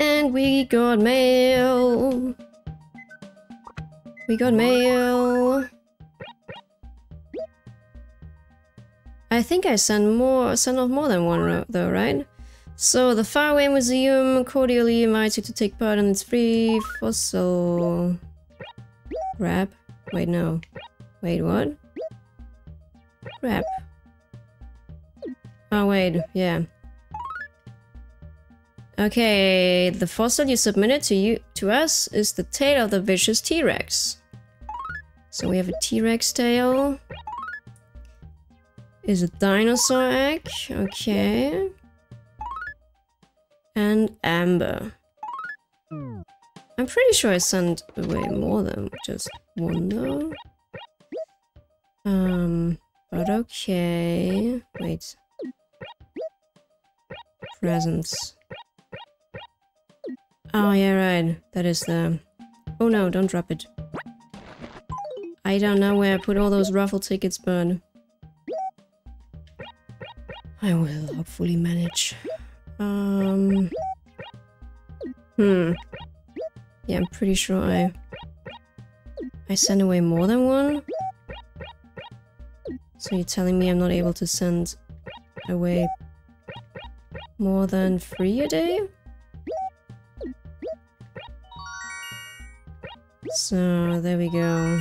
And we got mail. We got mail. I think I sent more, sent off more than one though, right? So the Faraway Museum cordially invites you to take part in its free fossil grab. Wait, no. Wait, what? Grab. Oh wait, yeah. Okay, the fossil you submitted to you to us is the tail of the vicious T-Rex. So we have a T-Rex tail. Is a dinosaur egg. Okay. And amber. I'm pretty sure I sent away more than just one though. Um, but okay. Wait. Presents. Oh yeah, right. That is the... Oh no, don't drop it. I don't know where I put all those raffle tickets, but... I will hopefully manage. Um... Hmm. Yeah, I'm pretty sure I... I sent away more than one? So you're telling me I'm not able to send away more than three a day? So, there we go.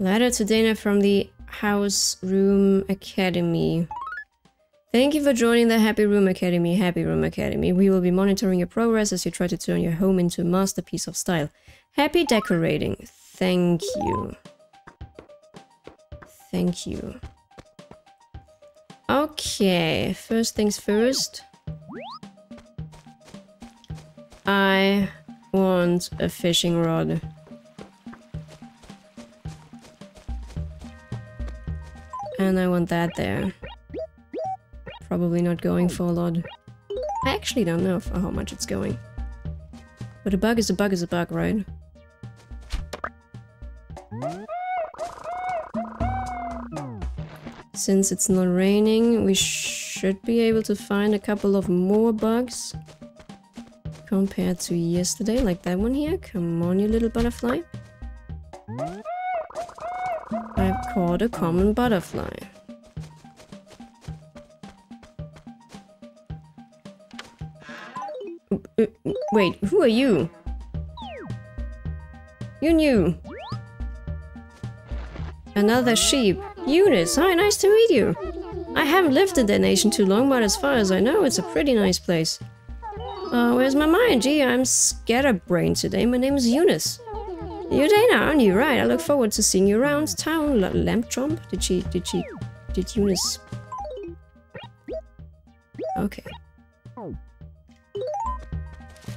Letter to Dana from the House Room Academy. Thank you for joining the Happy Room Academy, Happy Room Academy. We will be monitoring your progress as you try to turn your home into a masterpiece of style. Happy decorating. Thank you. Thank you. Okay, first things first. I want a fishing rod. And I want that there. Probably not going for a lot. I actually don't know for how much it's going. But a bug is a bug is a bug, right? Since it's not raining, we should be able to find a couple of more bugs compared to yesterday, like that one here. Come on, you little butterfly. I've caught a common butterfly. Uh, wait, who are you? You new. Another sheep. Eunice, hi, nice to meet you. I haven't lived in DaNation too long, but as far as I know, it's a pretty nice place. Uh, where's my mind? Gee, I'm scatterbrained today. My name is Eunice. You're Dana, aren't you? Right, I look forward to seeing you around town. L lamp trump? Did she, did she, did Eunice... Okay.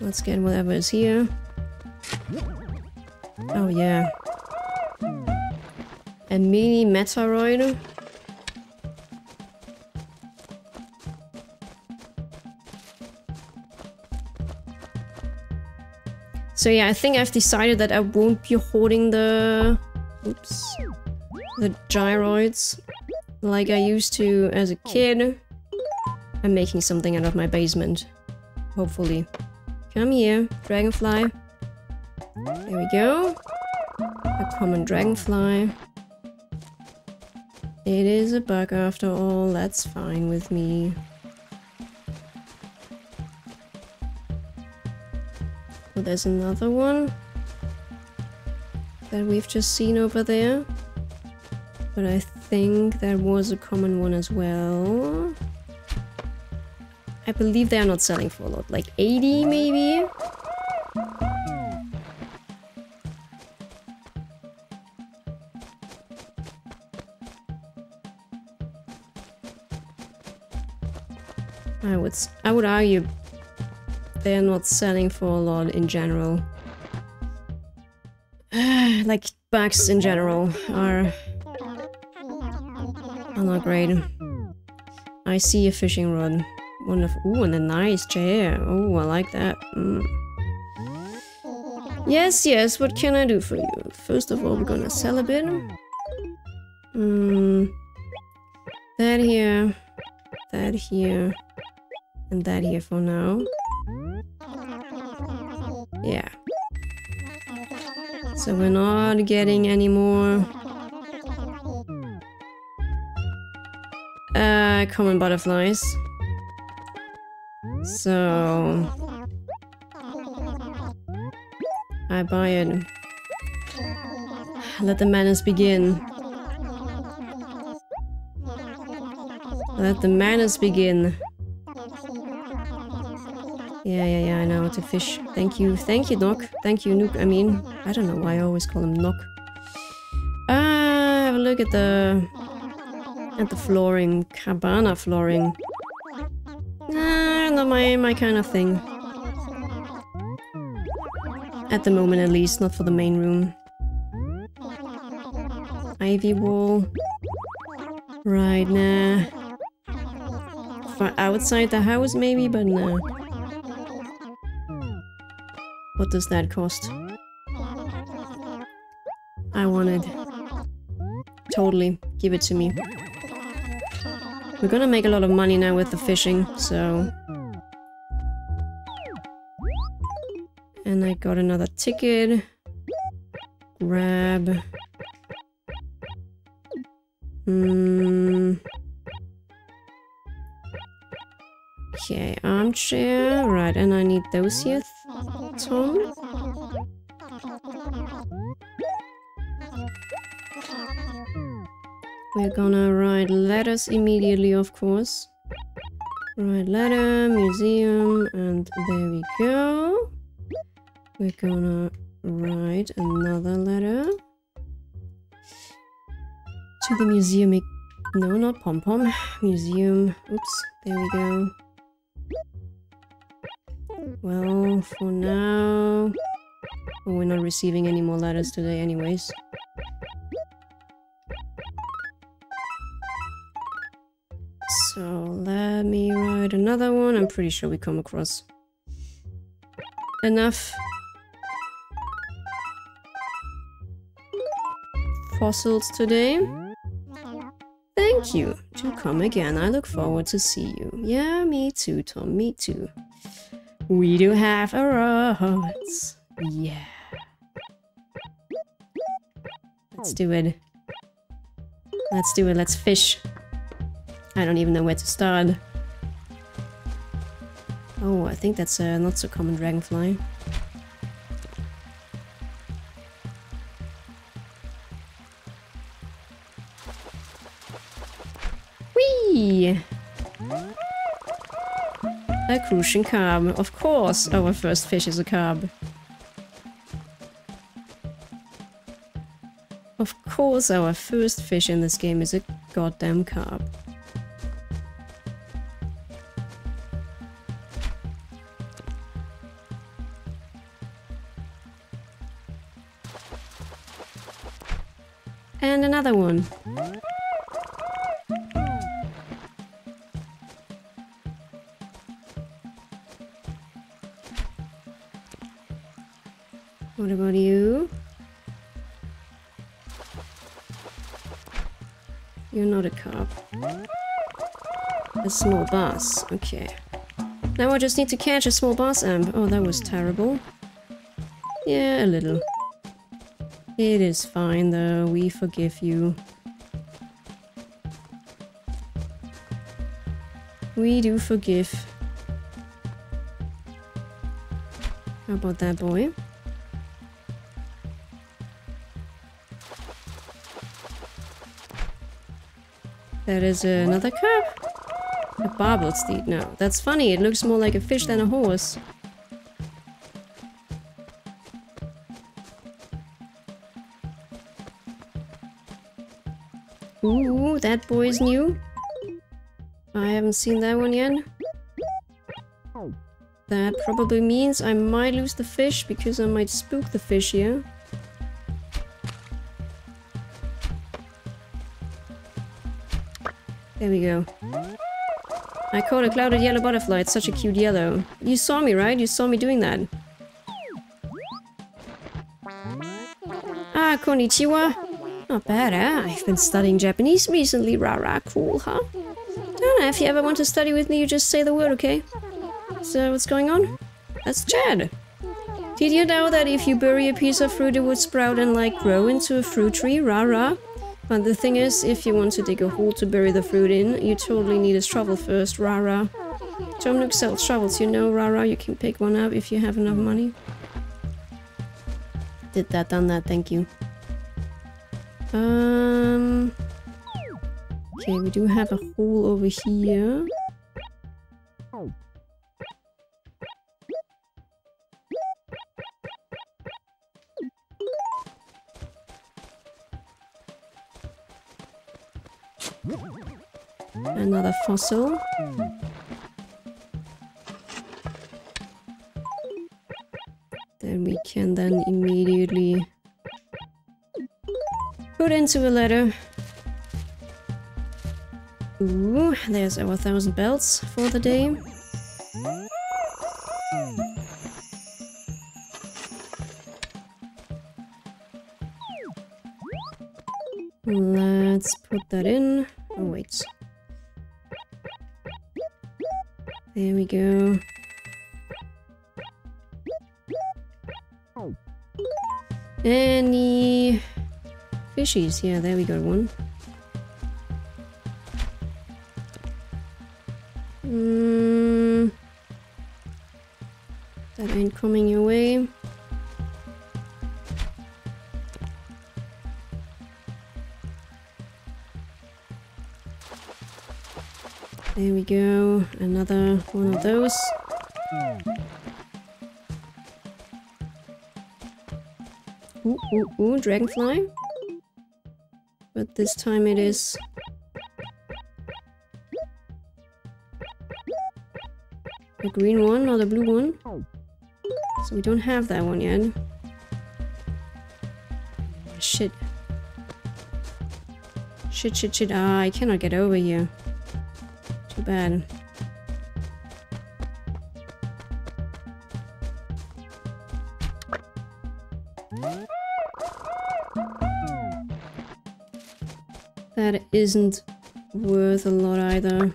Let's get whatever is here. Oh yeah. A mini Metaroid. So yeah, I think I've decided that I won't be hoarding the... Oops. The gyroids like I used to as a kid. I'm making something out of my basement. Hopefully. Come here, dragonfly. There we go. A common dragonfly. It is a bug after all, that's fine with me. There's another one that we've just seen over there. But I think that was a common one as well. I believe they are not selling for a lot, like 80 maybe? I would I would argue they're not selling for a lot in general. like bags in general are are not great. I see a fishing rod. Wonderful. Ooh, and a nice chair. Oh, I like that. Mm. Yes, yes, what can I do for you? First of all, we're gonna sell a bit. Hmm. That here, that here, and that here for now. So we're not getting any more uh, common butterflies. So I buy it. Let the madness begin. Let the madness begin. Yeah, yeah, yeah, I know, it's a fish. Thank you, thank you, Nook. Thank you, Nook. I mean, I don't know why I always call him Nook. Uh, have a look at the... At the flooring. Cabana flooring. Nah, not my, my kind of thing. At the moment at least, not for the main room. Ivy wall. Right, nah. For outside the house maybe, but nah. What does that cost? I want it. Totally. Give it to me. We're gonna make a lot of money now with the fishing, so... And I got another ticket. Grab. Hmm... Okay, armchair. Right, and I need those here, Tom. We're gonna write letters immediately, of course. Write letter, museum, and there we go. We're gonna write another letter. To the museum... No, not pom-pom. Museum. Oops, there we go. Well, for now... Well, we're not receiving any more letters today anyways. So let me write another one. I'm pretty sure we come across enough fossils today. Thank you. To come again. I look forward to see you. Yeah, me too, Tom. Me too. We do have a rods. Yeah. Let's do it. Let's do it. Let's fish. I don't even know where to start. Oh, I think that's a not so common dragonfly. A crucian carp. Of course, our first fish is a carp. Of course, our first fish in this game is a goddamn carp. And another one. A small bass. Okay. Now I just need to catch a small bass amp. Oh, that was terrible. Yeah, a little. It is fine though, we forgive you. We do forgive. How about that boy? That is another carp? A barbel steed, no. That's funny, it looks more like a fish than a horse. Ooh, that boy is new. I haven't seen that one yet. That probably means I might lose the fish because I might spook the fish here. There we go. I caught a clouded yellow butterfly. It's such a cute yellow. You saw me, right? You saw me doing that. Ah, konnichiwa. Not bad, eh? I've been studying Japanese recently, rah rah, cool, huh? Don't know, if you ever want to study with me, you just say the word, okay? So, what's going on? That's Chad. Did you know that if you bury a piece of fruit, it would sprout and, like, grow into a fruit tree, rah rah? But the thing is, if you want to dig a hole to bury the fruit in, you totally need a shovel first, Rara. rah. Tom Nook sells shovels, you know, rah, you can pick one up if you have enough money. Did that, done that, thank you. Um... Okay, we do have a hole over here. Another fossil. Then we can then immediately put into a letter. Ooh, there's our thousand bells for the day. Let's put that in. We go. Any fishies? Yeah, there we got one. Mm, that ain't coming your way. There we go, another one of those. Ooh, ooh, ooh, dragonfly. But this time it is... A green one, not a blue one. So we don't have that one yet. Shit. Shit, shit, shit. Ah, I cannot get over here. Too bad. That isn't worth a lot either.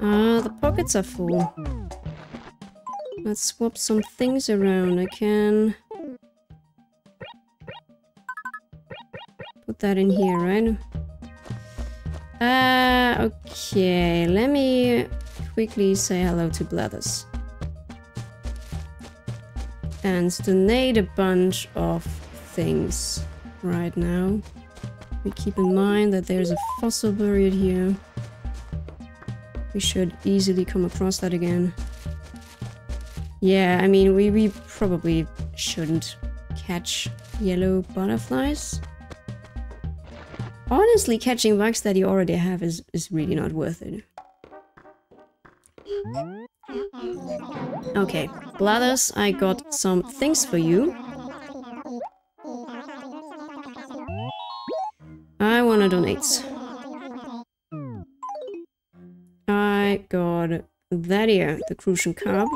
Ah, the pockets are full. Let's swap some things around. I can... Put that in here, right? Okay. Let me quickly say hello to Blathers. And donate a bunch of things right now. We keep in mind that there's a fossil buried here. We should easily come across that again. Yeah, I mean, we, we probably shouldn't catch yellow butterflies. Honestly, catching bugs that you already have is, is really not worth it. Okay, Blathers, I got some things for you. I wanna donate. I got that here, the Crucian Carp.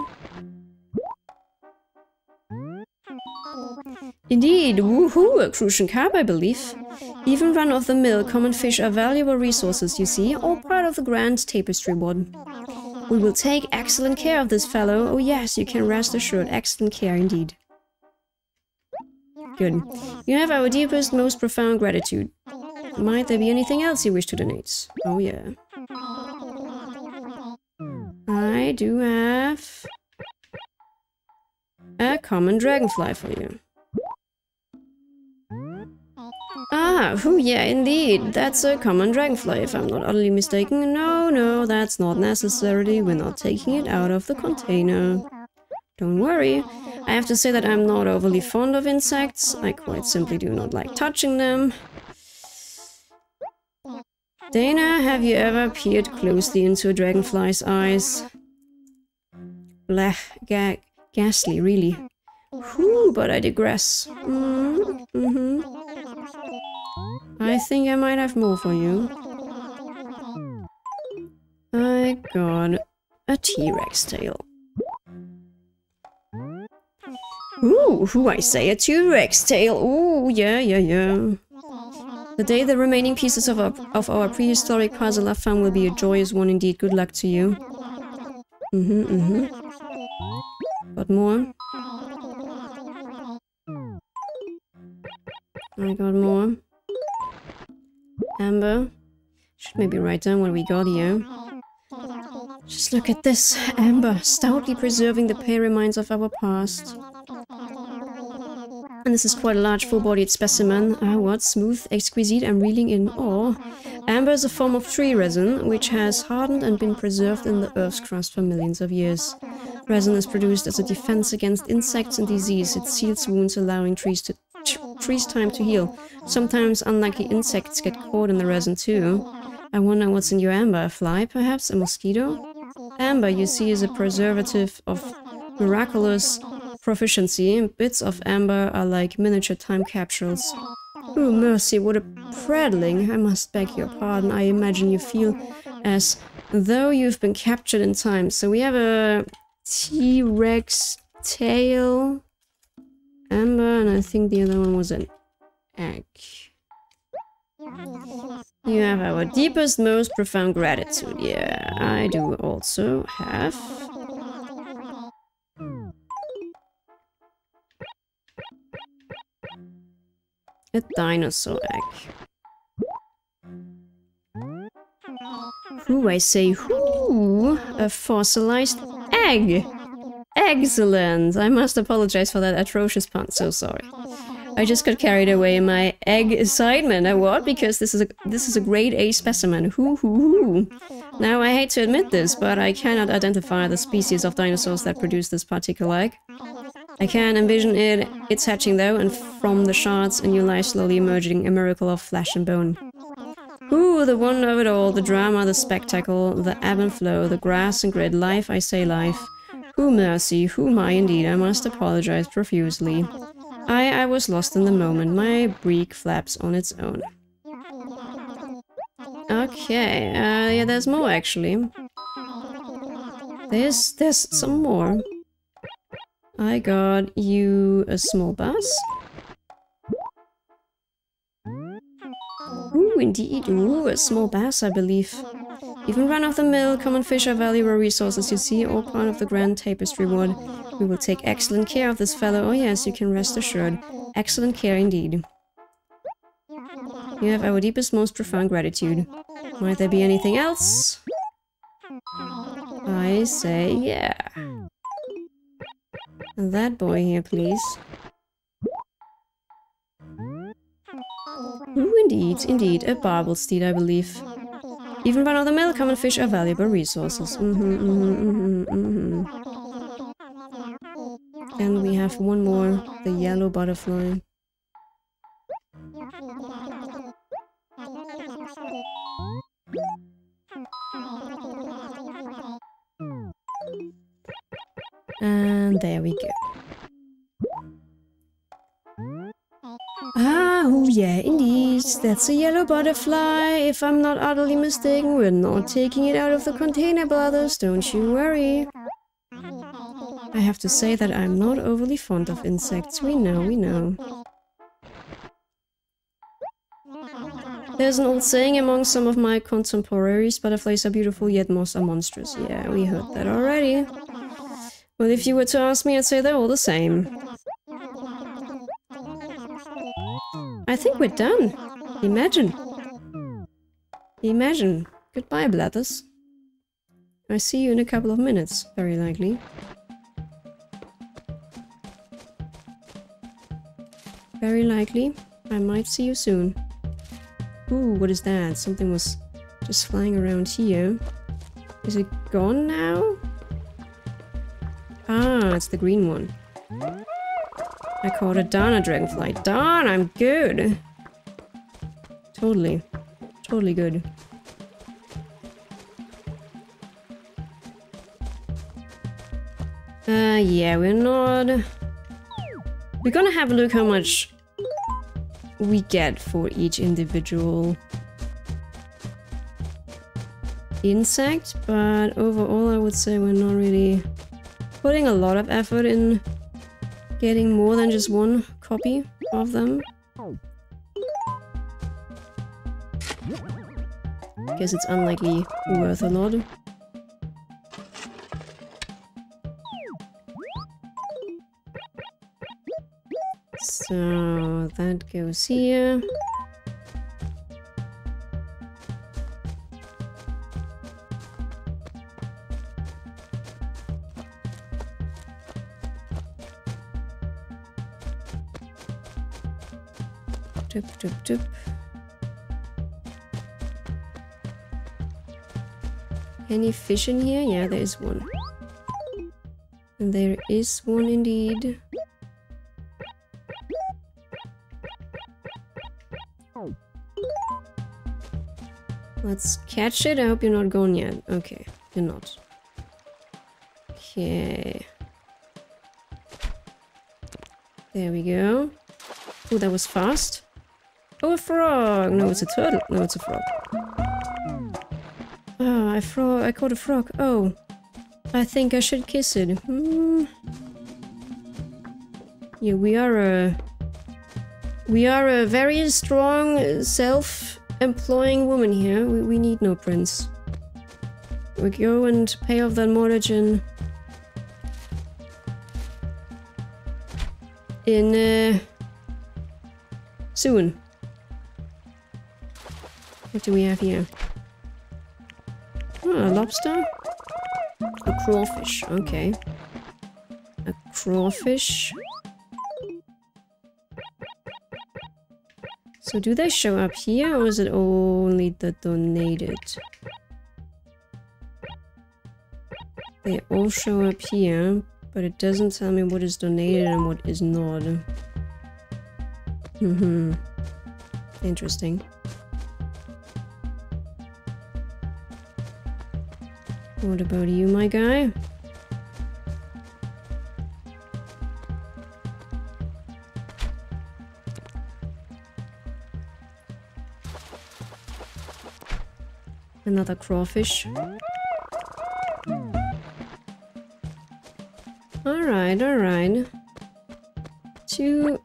Indeed, woohoo, a Crucian Carp, I believe. Even run-of-the-mill common fish are valuable resources, you see, all part of the grand tapestry board. We will take excellent care of this fellow. Oh yes, you can rest assured, excellent care indeed. Good. You have our deepest, most profound gratitude. Might there be anything else you wish to donate? Oh yeah. I do have a common dragonfly for you. Ah, oh yeah, indeed. That's a common dragonfly, if I'm not utterly mistaken. No, no, that's not necessary. We're not taking it out of the container. Don't worry. I have to say that I'm not overly fond of insects. I quite simply do not like touching them. Dana, have you ever peered closely into a dragonfly's eyes? Blech, ga ghastly, really. Whew, but I digress. Mm -hmm. I think I might have more for you. I got a T-Rex tail. Ooh, who I say, a T-Rex tail. Ooh, yeah, yeah, yeah. The day the remaining pieces of our, of our prehistoric puzzle are found will be a joyous one indeed. Good luck to you. Mm-hmm, mm-hmm. Got more? I got more. Amber. Should maybe write down what we got here. Just look at this. Amber, stoutly preserving the pale remains of our past. And this is quite a large full-bodied specimen. Ah, what? Smooth, exquisite, I'm reeling in awe. Amber is a form of tree resin, which has hardened and been preserved in the Earth's crust for millions of years. Resin is produced as a defense against insects and disease. It seals wounds, allowing trees to trees time to heal. Sometimes unlucky insects get caught in the resin too. I wonder what's in your amber. A fly, perhaps? A mosquito? Amber, you see, is a preservative of miraculous proficiency. Bits of amber are like miniature time capsules. Oh, mercy, what a prattling. I must beg your pardon. I imagine you feel as though you've been captured in time. So we have a T-Rex tail, amber, and I think the other one was an egg. You have our deepest, most profound gratitude. Yeah, I do also have A dinosaur egg. Who I say who? A fossilized egg! Excellent! I must apologize for that atrocious pun, so sorry. I just got carried away in my egg assignment. What? Because this is a this is a grade A specimen. Hoo hoo hoo. Now I hate to admit this, but I cannot identify the species of dinosaurs that produce this particular egg. I can envision it, it's hatching though, and from the shards a new life slowly emerging, a miracle of flesh and bone. Ooh, the wonder of it all, the drama, the spectacle, the ebb and flow, the grass and grit, life, I say life. Who mercy, who am I indeed, I must apologize profusely. I, I was lost in the moment, my breek flaps on its own. Okay, uh, yeah, there's more actually. There's, there's some more. I got you a small bass. Ooh, indeed. Ooh, a small bass, I believe. Even run-of-the-mill common fish are valuable resources, you see, all part of the grand tapestry wood. We will take excellent care of this fellow. Oh yes, you can rest assured. Excellent care indeed. You have our deepest, most profound gratitude. Might there be anything else? I say yeah. That boy here, please. Ooh, indeed, indeed, a barbel steed, I believe. Even run-of-the-mill common fish are valuable resources. Mm -hmm, mm -hmm, mm -hmm, and we have one more, the yellow butterfly. And there we go. Ah, oh yeah, indeed. That's a yellow butterfly. If I'm not utterly mistaken, we're not taking it out of the container, Blathers. Don't you worry. I have to say that I'm not overly fond of insects. We know, we know. There's an old saying among some of my contemporaries, butterflies are beautiful, yet moths are monstrous. Yeah, we heard that already. Well, if you were to ask me, I'd say they're all the same. I think we're done. Imagine. Imagine. Goodbye, Blathers. I see you in a couple of minutes, very likely. Very likely. I might see you soon. Ooh, what is that? Something was just flying around here. Is it gone now? Ah, it's the green one. I caught a darner dragonfly. Darn, I'm good. Totally. Totally good. Uh, yeah, we're not... We're gonna have a look how much we get for each individual insect, but overall I would say we're not really putting a lot of effort in getting more than just one copy of them. Guess it's unlikely worth a lot. So that goes here. Doop, doop, doop. Any fish in here? Yeah, there is one. There is one indeed. Let's catch it. I hope you're not gone yet. Okay, you're not. Okay. There we go. Oh, that was fast. Oh, a frog! No, it's a turtle. No, it's a frog. I. I caught a frog. Oh, I think I should kiss it. Hmm. Yeah, we are a... We are a very strong self-employing woman here. We, we need no prince. We go and pay off that mortgage and... In, uh... Soon. What do we have here? Oh, a lobster? A crawfish, okay. A crawfish. So do they show up here or is it only the donated? They all show up here, but it doesn't tell me what is donated and what is not. Mm-hmm. Interesting. What about you, my guy? Another crawfish. Alright, alright. Two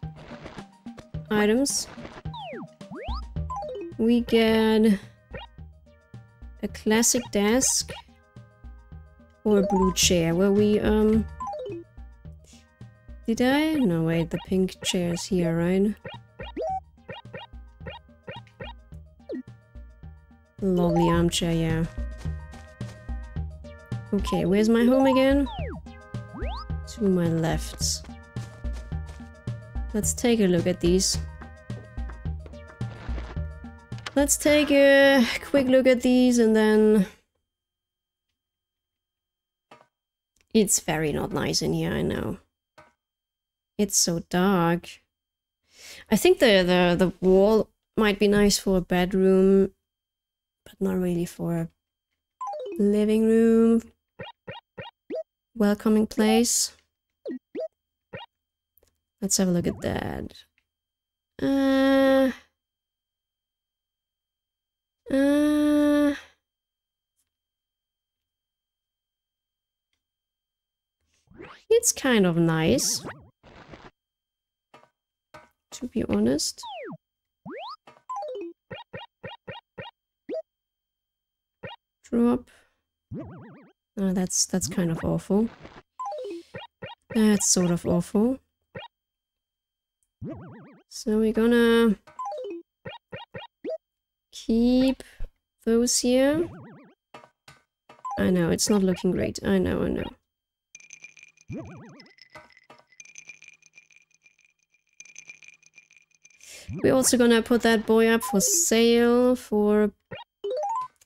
items. We get a classic desk or a blue chair where we um did I? No wait, the pink chair is here, right? Lovely armchair, yeah. Okay, where's my home again? To my left. Let's take a look at these. Let's take a quick look at these and then... It's very not nice in here, I know. It's so dark. I think the, the, the wall might be nice for a bedroom, but not really for a living room. Welcoming place. Let's have a look at that. Uh... Uh... It's kind of nice. To be honest. Drop. Oh, that's that's kind of awful. That's sort of awful. So we're gonna keep those here. I know, it's not looking great. I know, I know. We're also gonna put that boy up for sale for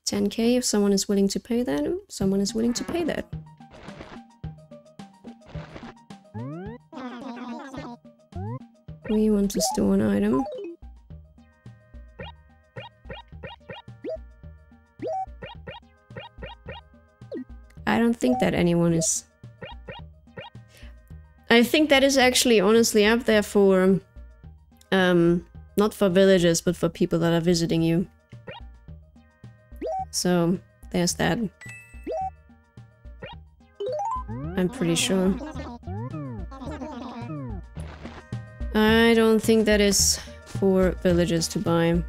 10k if someone is willing to pay that. Someone is willing to pay that. We want to store an item. I don't think that anyone is... I think that is actually honestly up there for... Um, not for villagers, but for people that are visiting you. So, there's that. I'm pretty sure. I don't think that is for villagers to buy.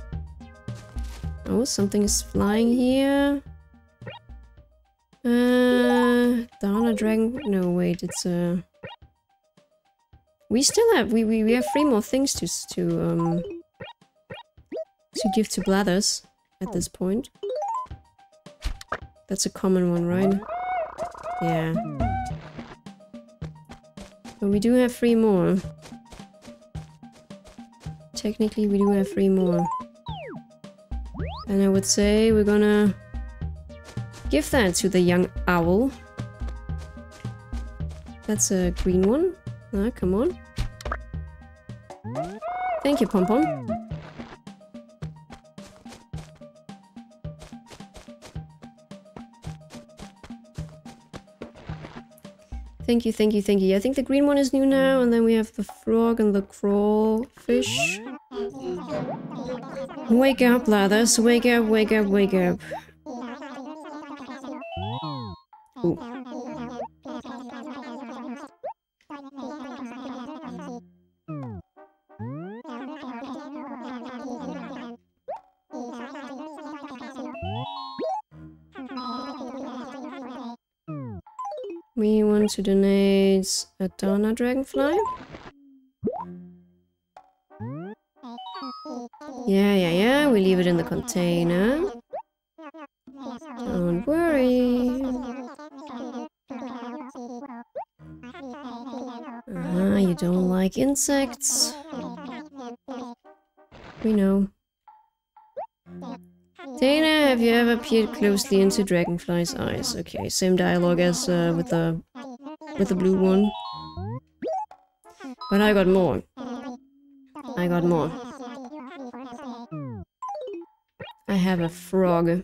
Oh, something is flying here. Uh, Darner Dragon. No, wait, it's a. We still have we, we we have three more things to to um to give to Blathers at this point. That's a common one, right? Yeah. But we do have three more. Technically, we do have three more. And I would say we're gonna give that to the young owl. That's a green one. Ah, come on. Thank you, Pom Pom. Thank you, thank you, thank you. I think the green one is new now, and then we have the frog and the crawfish. Wake up, Blathers. Wake up, wake up, wake up. To donate a Darner Dragonfly. Yeah, yeah, yeah, we leave it in the container. Don't worry. Ah, you don't like insects. We know. Dana, have you ever peered closely into Dragonfly's eyes? Okay, same dialogue as uh, with the with the blue one. But I got more. I got more. I have a frog.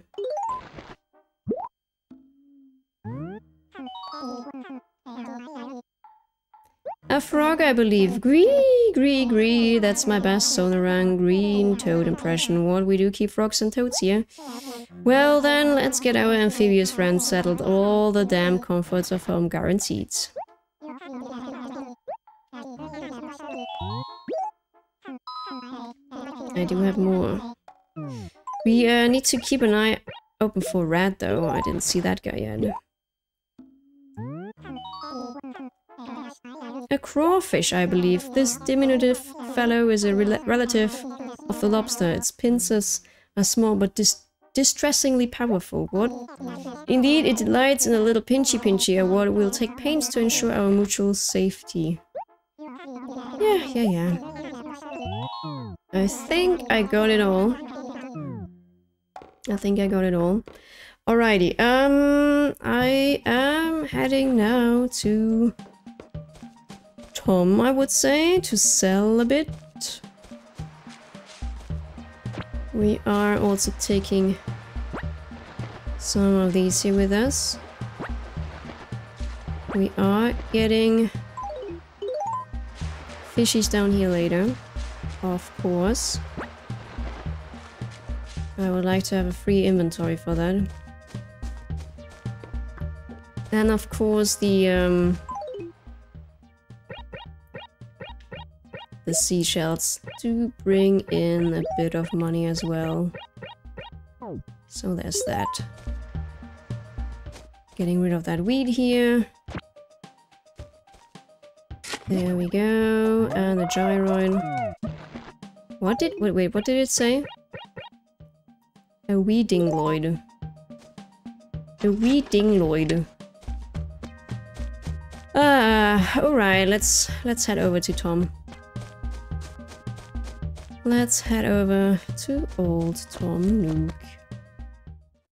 A frog, I believe. Gree, gree, gree. That's my best Sonoran green toad impression. What, we do keep frogs and toads here? Well then, let's get our amphibious friends settled. All the damn comforts of home guaranteed. I do have more. We uh, need to keep an eye open for red though. I didn't see that guy yet. A crawfish, I believe. This diminutive fellow is a rel relative of the lobster. Its pincers are small but dis distressingly powerful. What? Indeed, it delights in a little pinchy pinchy, award will take pains to ensure our mutual safety. Yeah, yeah, yeah. I think I got it all. I think I got it all. Alrighty, um, I am heading now to Tom, I would say, to sell a bit. We are also taking some of these here with us. We are getting fishies down here later, of course. I would like to have a free inventory for that. And of course the um, the seashells do bring in a bit of money as well. So there's that. Getting rid of that weed here. There we go. And the gyroid. What did- wait, wait, what did it say? A weedingloid. A weedingloid. Ah, alright, let's let's head over to Tom. Let's head over to Old Tom Nook.